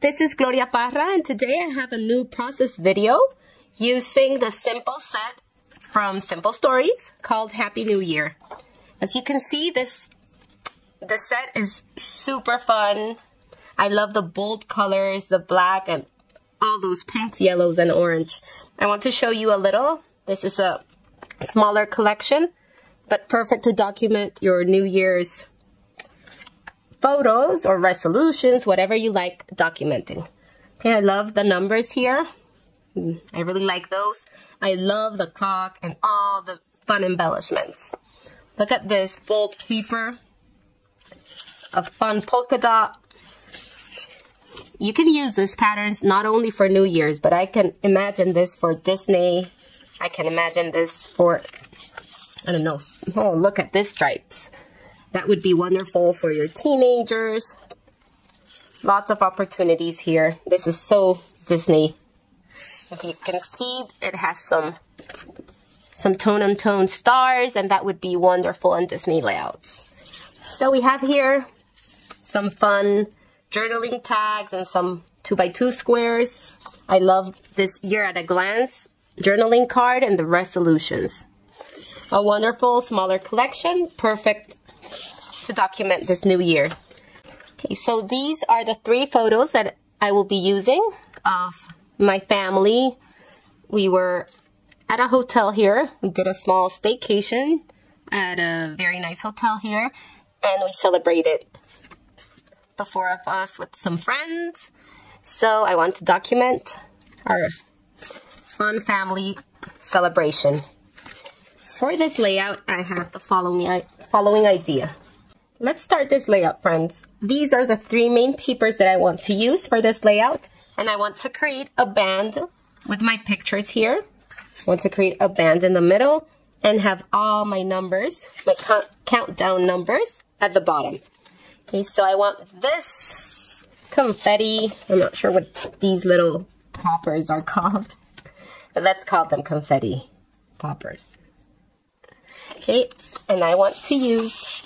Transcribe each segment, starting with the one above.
this is Gloria Parra and today I have a new process video using the simple set from Simple Stories called Happy New Year. As you can see, this the set is super fun. I love the bold colors, the black and all those pinks, yellows, and orange. I want to show you a little. This is a smaller collection, but perfect to document your New Year's photos or resolutions, whatever you like documenting. Okay, I love the numbers here. Hmm, I really like those. I love the clock and all the fun embellishments. Look at this bold paper. A fun polka dot. You can use these patterns not only for New Year's, but I can imagine this for Disney. I can imagine this for, I don't know. Oh, look at this stripes. That would be wonderful for your teenagers. Lots of opportunities here. This is so Disney. If you can see, it has some some tone-on-tone -tone stars, and that would be wonderful in Disney layouts. So we have here some fun journaling tags and some 2x2 squares. I love this year at a glance journaling card and the resolutions. A wonderful smaller collection, perfect to document this new year. Okay, so these are the three photos that I will be using of my family. We were at a hotel here. We did a small staycation at a very nice hotel here. And we celebrated the four of us with some friends. So I want to document our fun family celebration. For this layout, I have the following, following idea. Let's start this layout, friends. These are the three main papers that I want to use for this layout. And I want to create a band with my pictures here. I want to create a band in the middle and have all my numbers, my countdown numbers at the bottom. Okay, so I want this confetti. I'm not sure what these little poppers are called, but let's call them confetti poppers. Okay, and I want to use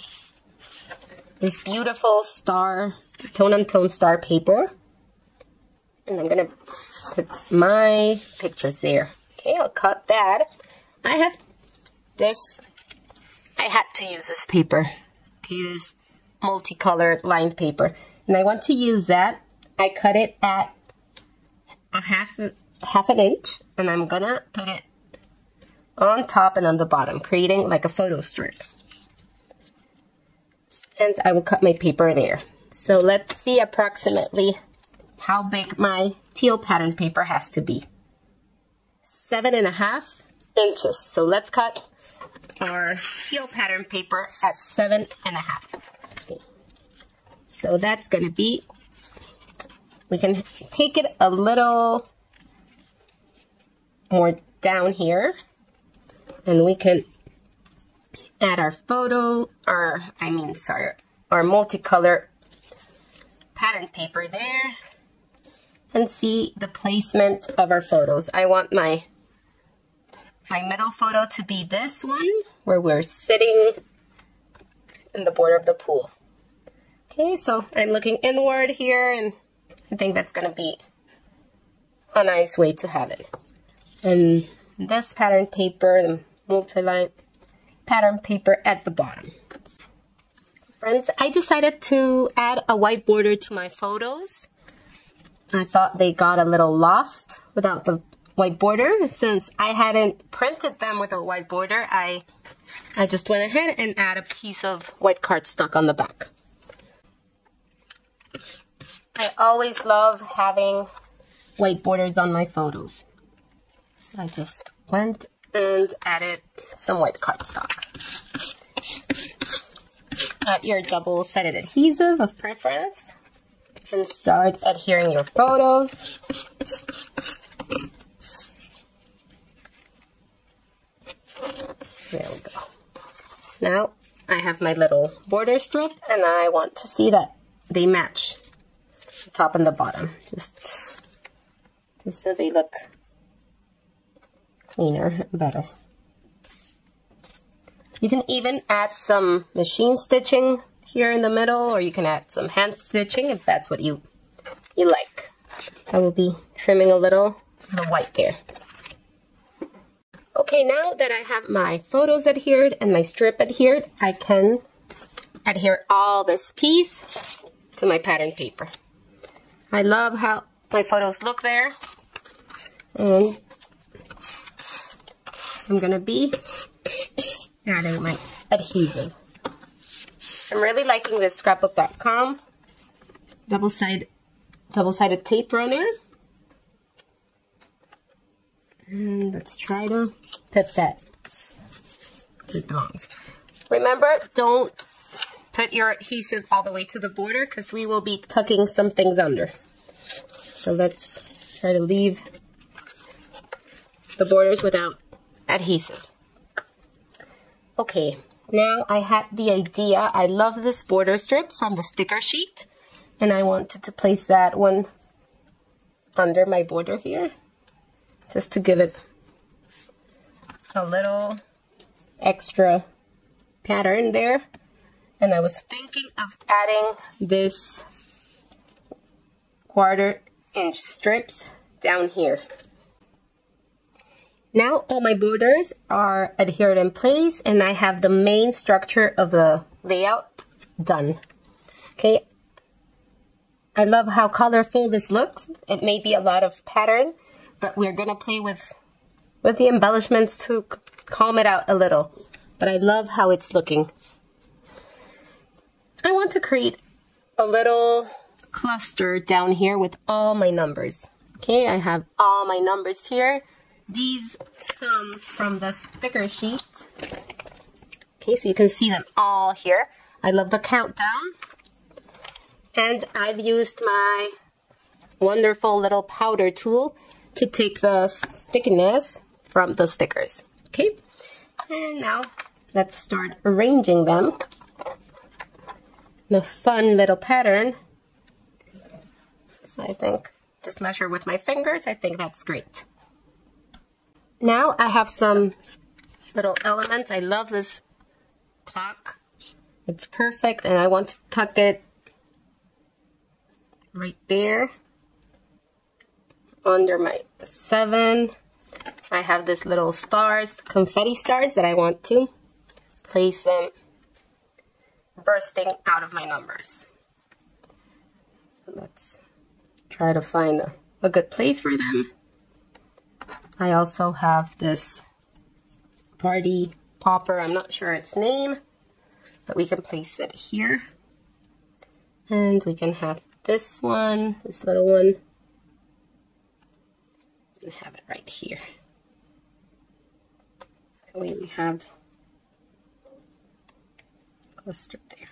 this beautiful star, tone-on-tone star paper. And I'm gonna put my pictures there. Okay, I'll cut that. I have this, I had to use this paper. Okay, this multicolored lined paper. And I want to use that. I cut it at a half, half an inch. And I'm gonna put it on top and on the bottom, creating like a photo strip and I will cut my paper there. So let's see approximately how big my teal pattern paper has to be. Seven and a half inches. So let's cut our teal pattern paper at seven and a half. Okay. So that's gonna be, we can take it a little more down here and we can add our photo, or I mean, sorry, our multicolor pattern paper there and see the placement of our photos. I want my my middle photo to be this one where we're sitting in the border of the pool. Okay, so I'm looking inward here and I think that's gonna be a nice way to have it. And this pattern paper, the multi-line pattern paper at the bottom. Friends, I decided to add a white border to my photos. I thought they got a little lost without the white border. Since I hadn't printed them with a white border, I, I just went ahead and add a piece of white cardstock on the back. I always love having white borders on my photos. So I just went and added some white cardstock. Add your double-sided adhesive of preference and start adhering your photos. There we go. Now I have my little border strip and I want to see that they match the top and the bottom. Just, just so they look cleaner better. You can even add some machine stitching here in the middle or you can add some hand stitching if that's what you you like. I will be trimming a little the white there. Okay, now that I have my photos adhered and my strip adhered, I can adhere all this piece to my pattern paper. I love how my photos look there. And I'm gonna be adding my adhesive. I'm really liking this scrapbook.com double-sided double-sided tape runner. And let's try to put that it belongs. Remember, don't put your adhesive all the way to the border because we will be tucking some things under. So let's try to leave the borders without adhesive. Okay, now I had the idea. I love this border strip from the sticker sheet. And I wanted to place that one under my border here. Just to give it a little extra pattern there. And I was thinking of adding this quarter inch strips down here. Now all my borders are adhered in place and I have the main structure of the layout done. Okay, I love how colorful this looks. It may be a lot of pattern, but we're gonna play with, with the embellishments to calm it out a little. But I love how it's looking. I want to create a little cluster down here with all my numbers. Okay, I have all my numbers here. These come from the sticker sheet. Okay, so you can see them all here. I love the countdown. And I've used my wonderful little powder tool to take the stickiness from the stickers. Okay, and now let's start arranging them a fun little pattern. So I think just measure with my fingers. I think that's great. Now I have some little elements. I love this clock. It's perfect and I want to tuck it right there under my seven. I have this little stars, confetti stars that I want to place them bursting out of my numbers. So let's try to find a, a good place for them. I also have this party popper. I'm not sure its name, but we can place it here. And we can have this one, this little one, and have it right here. That way we have cluster there.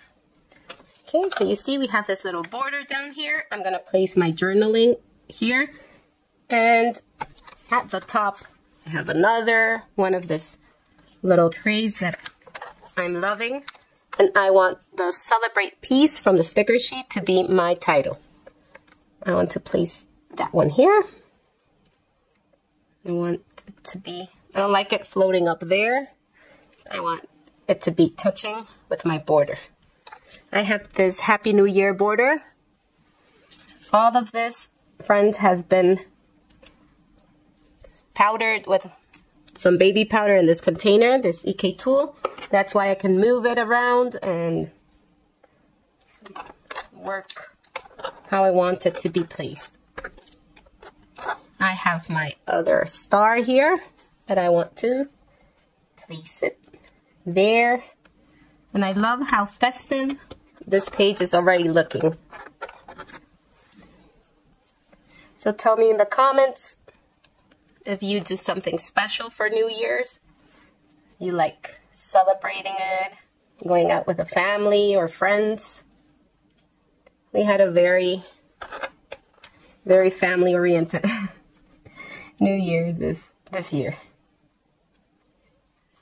Okay, so you see we have this little border down here. I'm gonna place my journaling here. And at the top, I have another one of this little trays that I'm loving. And I want the celebrate piece from the sticker sheet to be my title. I want to place that one here. I want it to be, I don't like it floating up there. I want it to be touching with my border. I have this Happy New Year border. All of this, friends, has been powdered with some baby powder in this container, this EK tool. That's why I can move it around and work how I want it to be placed. I have my other star here that I want to place it there. And I love how festive this page is already looking. So tell me in the comments if you do something special for New Year's, you like celebrating it, going out with a family or friends. We had a very, very family-oriented New Year this, this year.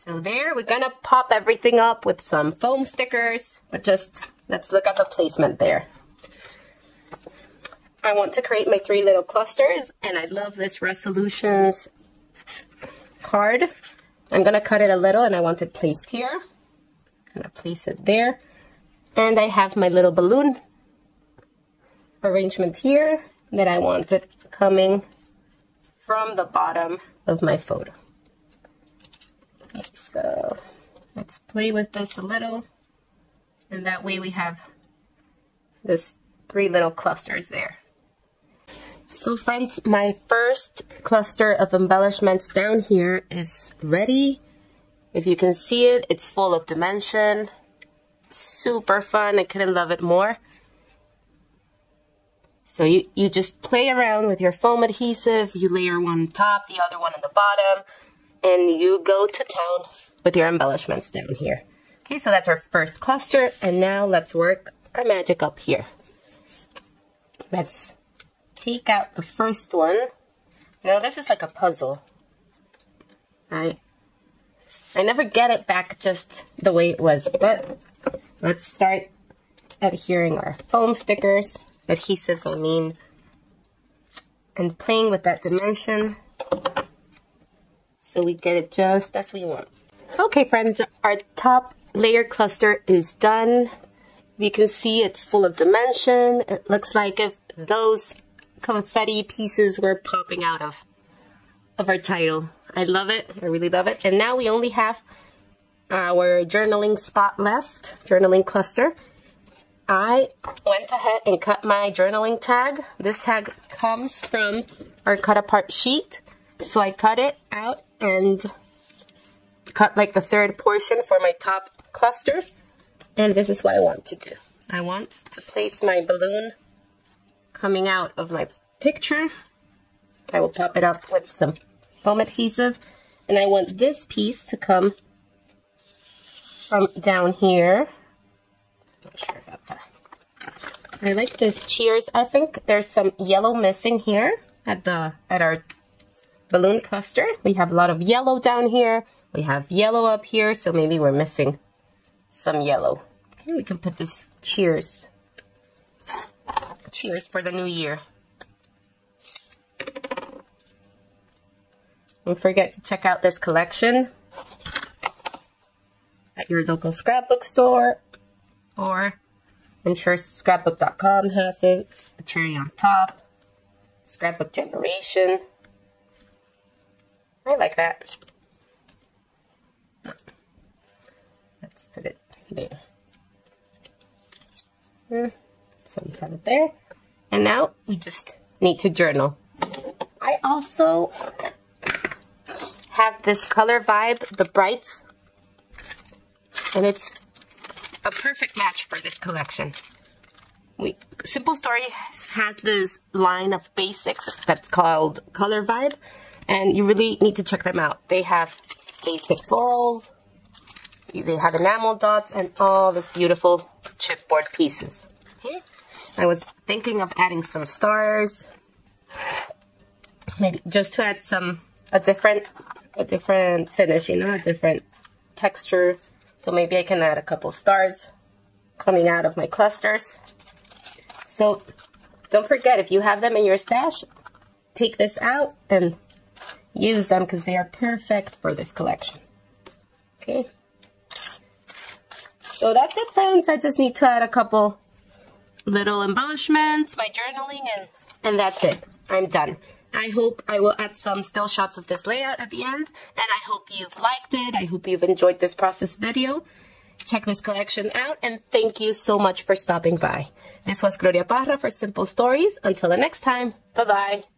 So there, we're gonna pop everything up with some foam stickers, but just let's look at the placement there. I want to create my three little clusters and I love this resolutions card. I'm gonna cut it a little and I want it placed here. I'm gonna place it there. And I have my little balloon arrangement here that I wanted coming from the bottom of my photo. So let's play with this a little. And that way we have this three little clusters there. So friends, my first cluster of embellishments down here is ready. If you can see it, it's full of dimension. Super fun, I couldn't love it more. So you, you just play around with your foam adhesive, you layer one on top, the other one on the bottom, and you go to town with your embellishments down here. Okay, so that's our first cluster, and now let's work our magic up here. Let's take out the first one. Now this is like a puzzle. I I never get it back just the way it was, but let's start adhering our foam stickers adhesives, I mean, and playing with that dimension so we get it just as we want. Okay, friends, our top layer cluster is done. You can see it's full of dimension. It looks like if those confetti pieces were popping out of, of our title. I love it. I really love it. And now we only have our journaling spot left, journaling cluster. I went ahead and cut my journaling tag. This tag comes from our cut apart sheet. So I cut it out and cut like the third portion for my top cluster. And this is what I want to do. I want to place my balloon coming out of my picture. I will pop it up with some foam adhesive. And I want this piece to come from down here not sure about that. I like this cheers. I think there's some yellow missing here at the at our balloon cluster. We have a lot of yellow down here. We have yellow up here, so maybe we're missing some yellow. Okay, we can put this cheers. Cheers for the new year. Don't forget to check out this collection at your local scrapbook store or I'm sure scrapbook.com has it. A cherry on top. Scrapbook Generation. I like that. Let's put it there. Hmm. So we have it there. And now we just need to journal. I also have this color vibe, the Brights. And it's a perfect match for this collection. We, Simple Story has this line of basics that's called Color Vibe, and you really need to check them out. They have basic florals, they have enamel dots, and all this beautiful chipboard pieces. Okay. I was thinking of adding some stars, maybe just to add some, a different, a different finish, you know, a different texture so maybe I can add a couple stars coming out of my clusters. So don't forget, if you have them in your stash, take this out and use them because they are perfect for this collection. Okay. So that's it, friends. I just need to add a couple little embellishments, my journaling, and, and that's it. I'm done. I hope I will add some still shots of this layout at the end. And I hope you've liked it. I hope you've enjoyed this process video. Check this collection out and thank you so much for stopping by. This was Gloria Parra for Simple Stories. Until the next time, bye-bye.